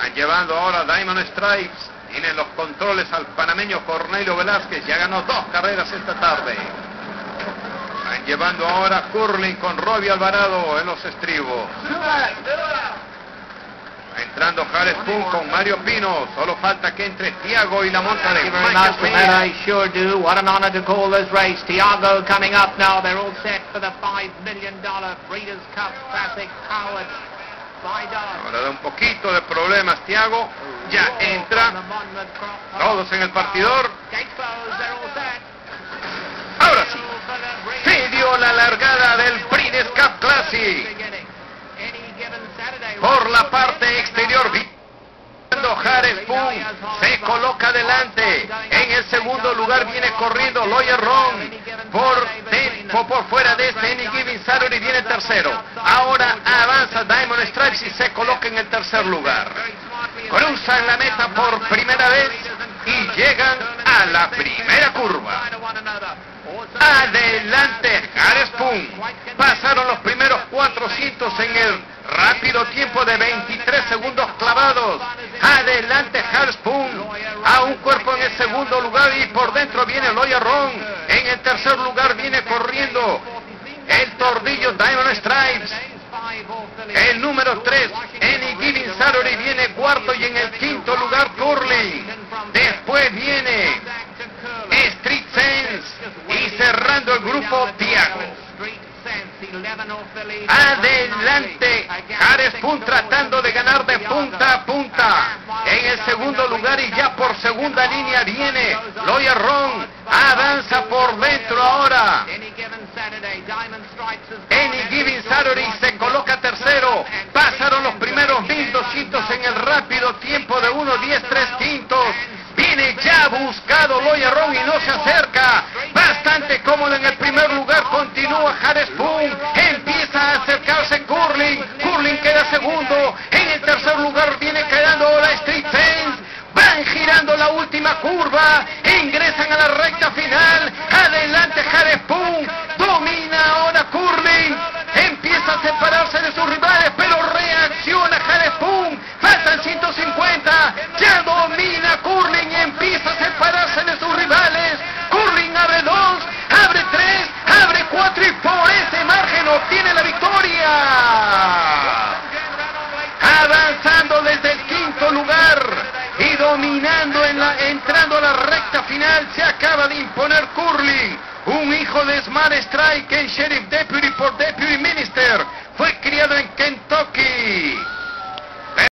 Están llevando ahora Diamond Stripes. Tienen los controles al panameño Cornelio Velázquez. Ya ganó dos carreras esta tarde. Están llevando ahora Curling con Robbie Alvarado en los estribos. Entrando Jared Spoon con Mario Pino. Solo falta que entre Tiago y la monta de Michael sure do. What an honor to call this race. Tiago coming up now. They're all set for the $5 million Breeders' Cup Classic Howard. Ahora da un poquito de problemas Tiago. Ya entra. Todos en el partidor. Ahora sí. Se dio la largada del Breeders' Cup Classic. Por la parte exterior. Jared Spoon. Se coloca adelante. En el segundo lugar viene corriendo Lawyer Ron. Por, dentro, por fuera de este Any Given Saturday viene tercero. Ahora y se coloca en el tercer lugar. Cruzan la meta por primera vez y llegan a la primera curva. Adelante, Spoon. Pasaron los primeros 400 en el rápido tiempo de 23 segundos clavados. Adelante, Spoon. A un cuerpo en el segundo lugar y por dentro viene Loya Ron. En el tercer lugar viene corriendo el tordillo Diamond Stripes. El número 3, Any Giving Saturday viene cuarto y en el quinto lugar Curling. Después viene Street Sense y cerrando el grupo Tiago. Adelante, Spoon tratando de ganar de punta a punta. En el segundo lugar y ya por segunda línea viene Lawyer Ron. Avanza por dentro ahora. Any Giving Saturday se coloca tercero. Pasaron los primeros 1200 en el rápido tiempo de 1.10.3 quintos. Viene ya buscado Loya Ron y no se acerca. Bastante cómodo en el primer lugar. Continúa Jared Spoon. Empieza a acercarse Curling. Curling queda segundo. En el tercer lugar viene quedando ahora Street Fence. Van girando la última curva. Avanzando desde el quinto lugar y dominando en la entrando a la recta final se acaba de imponer Curling, un hijo de Smart Strike en Sheriff Deputy